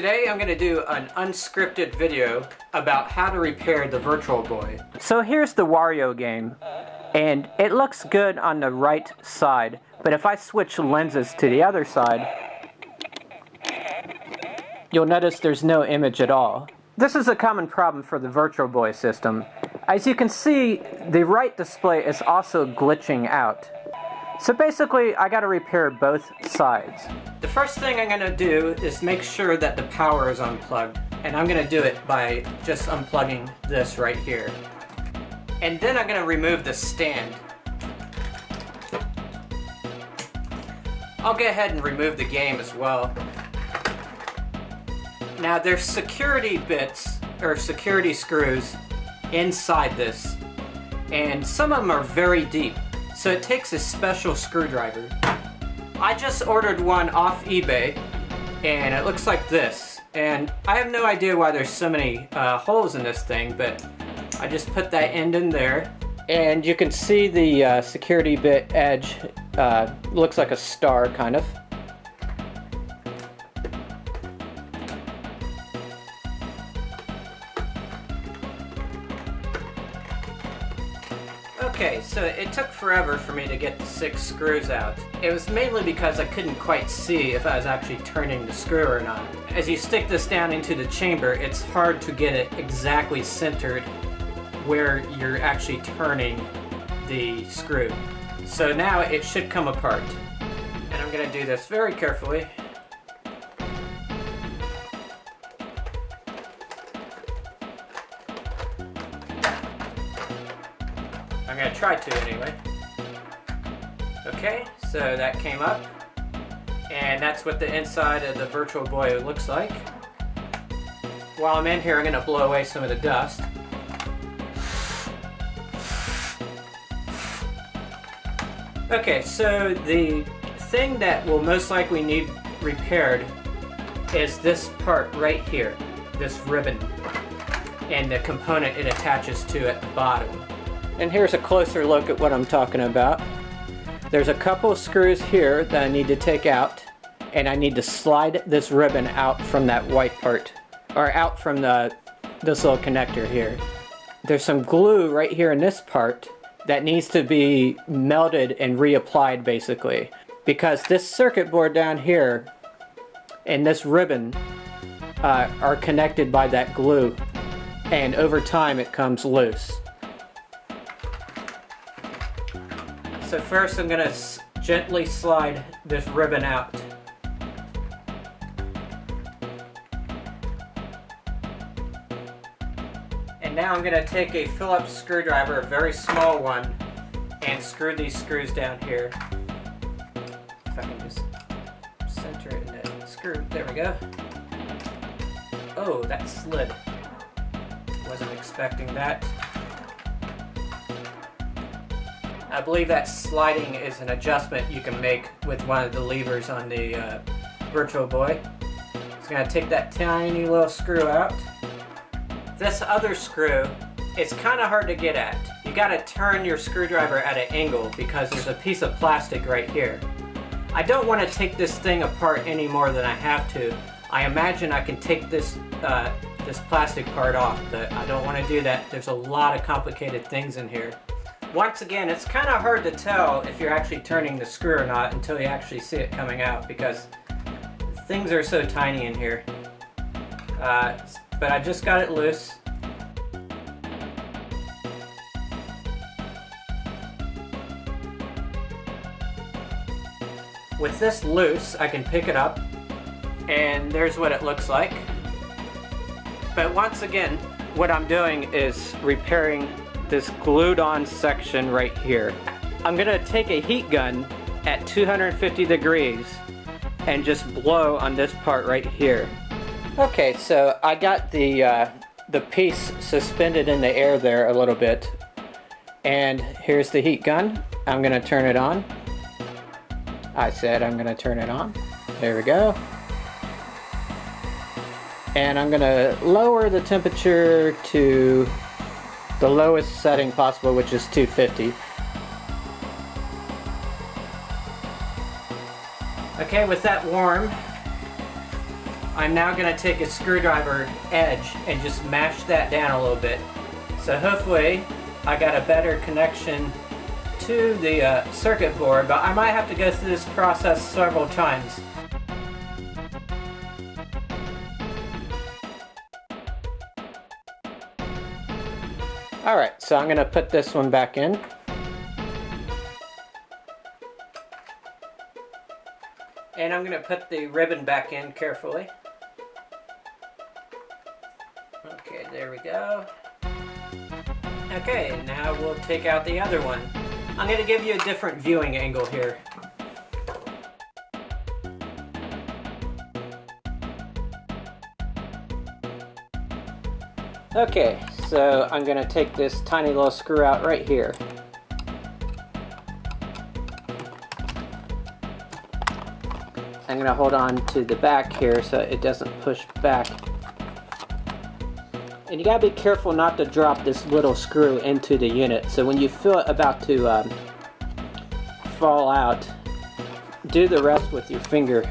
today I'm going to do an unscripted video about how to repair the Virtual Boy. So here's the Wario game, and it looks good on the right side, but if I switch lenses to the other side, you'll notice there's no image at all. This is a common problem for the Virtual Boy system. As you can see, the right display is also glitching out. So basically, I gotta repair both sides. The first thing I'm gonna do is make sure that the power is unplugged. And I'm gonna do it by just unplugging this right here. And then I'm gonna remove the stand. I'll go ahead and remove the game as well. Now there's security bits, or security screws, inside this. And some of them are very deep. So it takes a special screwdriver. I just ordered one off eBay and it looks like this. And I have no idea why there's so many uh, holes in this thing, but I just put that end in there. And you can see the uh, security bit edge uh, looks like a star kind of. Okay, so it took forever for me to get the six screws out. It was mainly because I couldn't quite see if I was actually turning the screw or not. As you stick this down into the chamber, it's hard to get it exactly centered where you're actually turning the screw. So now it should come apart. And I'm going to do this very carefully. Try to anyway. Okay, so that came up. And that's what the inside of the Virtual Boy looks like. While I'm in here, I'm gonna blow away some of the dust. Okay, so the thing that will most likely need repaired is this part right here, this ribbon, and the component it attaches to at the bottom. And here's a closer look at what I'm talking about. There's a couple screws here that I need to take out and I need to slide this ribbon out from that white part or out from the this little connector here. There's some glue right here in this part that needs to be melted and reapplied basically because this circuit board down here and this ribbon uh, are connected by that glue and over time it comes loose. So first I'm going to gently slide this ribbon out. And now I'm going to take a Phillips screwdriver, a very small one, and screw these screws down here. If I can just center it in the screw. There we go. Oh, that slid. Wasn't expecting that. I believe that sliding is an adjustment you can make with one of the levers on the uh, Virtual Boy. It's going to take that tiny little screw out. This other screw, it's kind of hard to get at. You got to turn your screwdriver at an angle because there's a piece of plastic right here. I don't want to take this thing apart any more than I have to. I imagine I can take this uh, this plastic part off, but I don't want to do that. There's a lot of complicated things in here. Once again, it's kind of hard to tell if you're actually turning the screw or not until you actually see it coming out because things are so tiny in here. Uh, but I just got it loose. With this loose, I can pick it up and there's what it looks like. But once again, what I'm doing is repairing this glued on section right here. I'm gonna take a heat gun at 250 degrees and just blow on this part right here. Okay, so I got the, uh, the piece suspended in the air there a little bit. And here's the heat gun. I'm gonna turn it on. I said I'm gonna turn it on. There we go. And I'm gonna lower the temperature to the lowest setting possible, which is 250. Okay, with that warm, I'm now going to take a screwdriver edge and just mash that down a little bit. So hopefully I got a better connection to the uh, circuit board, but I might have to go through this process several times. Alright, so I'm going to put this one back in. And I'm going to put the ribbon back in carefully. Okay, there we go. Okay, now we'll take out the other one. I'm going to give you a different viewing angle here. Okay, so I'm going to take this tiny little screw out right here. I'm going to hold on to the back here so it doesn't push back. And you got to be careful not to drop this little screw into the unit. So when you feel it about to um, fall out, do the rest with your finger.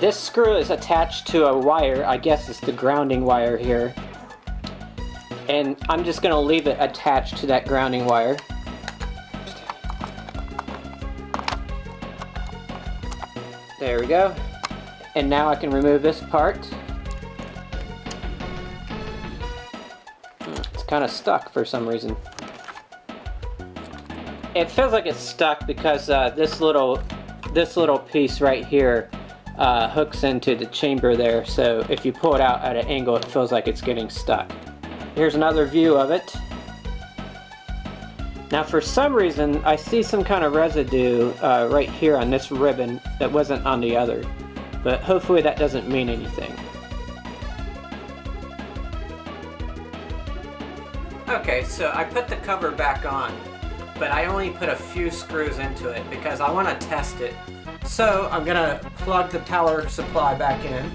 This screw is attached to a wire, I guess it's the grounding wire here. And I'm just going to leave it attached to that grounding wire. There we go. And now I can remove this part. It's kind of stuck for some reason. It feels like it's stuck because uh, this little this little piece right here uh, hooks into the chamber there so if you pull it out at an angle it feels like it's getting stuck. Here's another view of it. Now for some reason, I see some kind of residue uh, right here on this ribbon that wasn't on the other. But hopefully that doesn't mean anything. Okay, so I put the cover back on, but I only put a few screws into it because I want to test it. So I'm going to plug the power supply back in.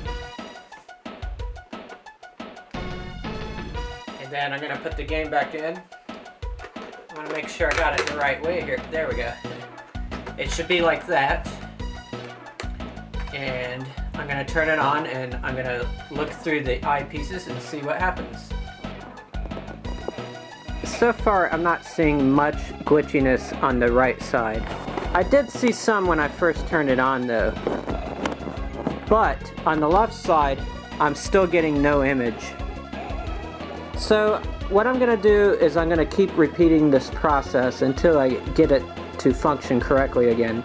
And then I'm going to put the game back in. I want to make sure I got it the right way here. There we go. It should be like that. And I'm going to turn it on and I'm going to look through the eyepieces and see what happens. So far, I'm not seeing much glitchiness on the right side. I did see some when I first turned it on though. But on the left side, I'm still getting no image. So what I'm going to do is I'm going to keep repeating this process until I get it to function correctly again.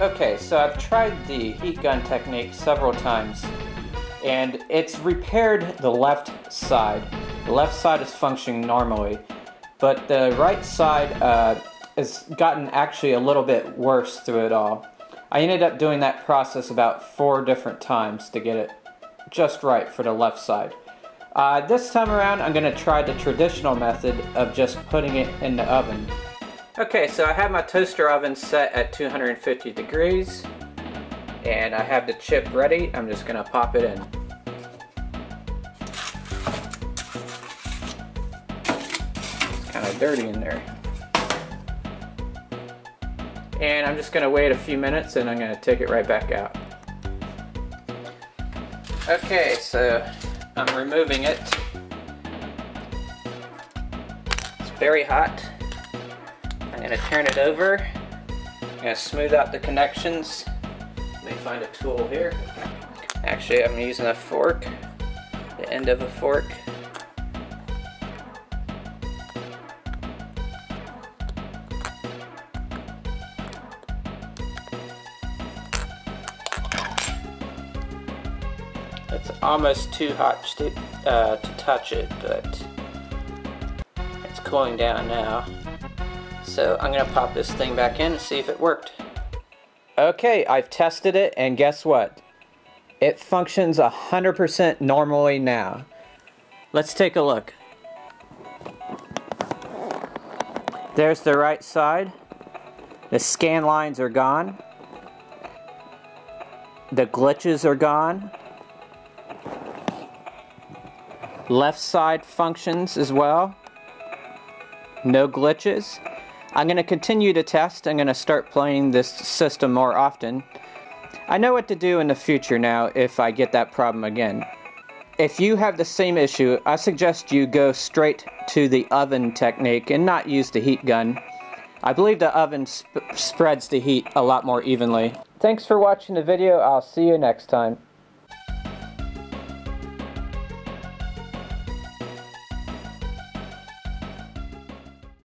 Okay, so I've tried the heat gun technique several times and it's repaired the left side. The left side is functioning normally, but the right side uh, has gotten actually a little bit worse through it all. I ended up doing that process about four different times to get it just right for the left side. Uh, this time around, I'm going to try the traditional method of just putting it in the oven. Okay, so I have my toaster oven set at 250 degrees, and I have the chip ready. I'm just going to pop it in. Dirty in there. And I'm just going to wait a few minutes and I'm going to take it right back out. Okay, so I'm removing it. It's very hot. I'm to turn it over. I'm to smooth out the connections. Let me find a tool here. Actually, I'm using a fork, the end of a fork. Almost too hot to, uh, to touch it, but it's cooling down now. So I'm gonna pop this thing back in and see if it worked. Okay, I've tested it and guess what? It functions 100% normally now. Let's take a look. There's the right side. The scan lines are gone. The glitches are gone. Left side functions as well. No glitches. I'm going to continue to test. I'm going to start playing this system more often. I know what to do in the future now if I get that problem again. If you have the same issue, I suggest you go straight to the oven technique and not use the heat gun. I believe the oven sp spreads the heat a lot more evenly. Thanks for watching the video. I'll see you next time.